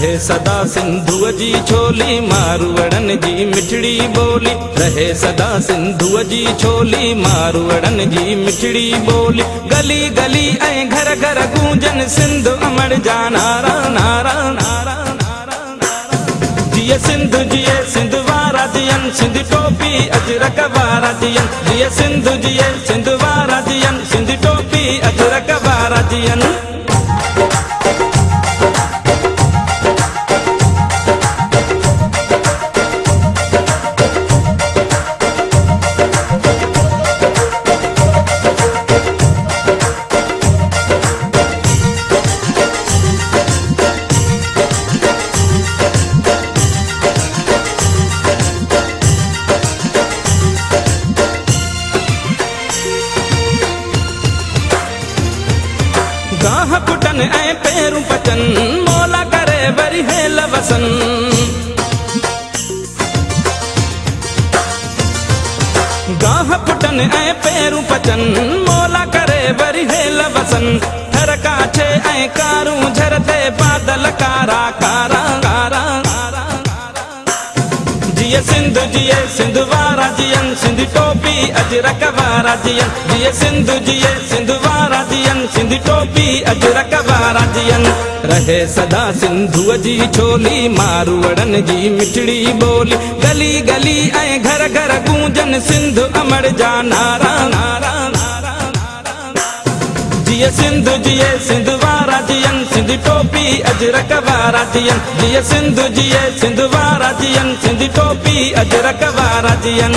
رهي سدا سنڌئ جي ڇولي ماروڙن جي مٺڙي ٻولي رهي سدا سنڌئ جي ڇولي ماروڙن جي مٺڙي ٻولي گلي گلي ۽ گهر گهر گونجن سنڌ امر جا نعرا نعرا نعرا. جئي سنڌ جئي سنڌ وارا جين سنڌ ٽوپي اجرڪ وارا جين. جئي سنڌ جئي سنڌ وارا جين سنڌ ٽوپي اجرڪ وارا جين गाह ऐं पेरूं पचन मोला करे वरी हेल वसन गाह पुटन ऐं पेरूं पचन मोला करे वरी हेल वसन हर काछे ऐं कारूं, झरते बादल कारा कारा कारा जिए सिंध जिए सिंध। جين سنڌ ٽوپي اجرڪ وارا جين جئي سنڌ جئي سنڌ وارا جين سنڌ ٽوپي اجرڪ وارا جين رهي سدا سنڌئ جي ڇولي ماروڙن جي مٺڙي ٻولي گلي گلي ۽ گهر گهر گونجن سنڌ امر جا نعرا نعرا جئي سنڌ جئي سنڌ وارا جين سنڌ ٽوپي اجرڪ وارا جين جئي سنڌ جئي سنڌ وارا جين سنڌ ٽوپي اجرڪ وارا جين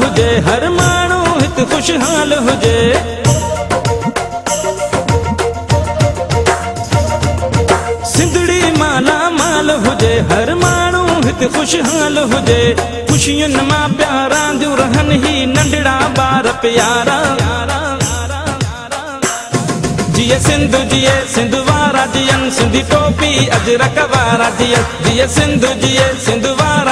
هجي هر ماڻهو هتي خوشحال هجي. سنڌڙي مالا مال هجي هر ماڻهو هتي خوشحال هجي. خوشين مان پيارا ديون رهن هي ننڍڙا ٻار پيارا. جئي سنڌ جئي سنڌ وارا جين سنڌي ٽوپي اجرڪ وارا جين. جئي سنڌ جئي سنڌ وارا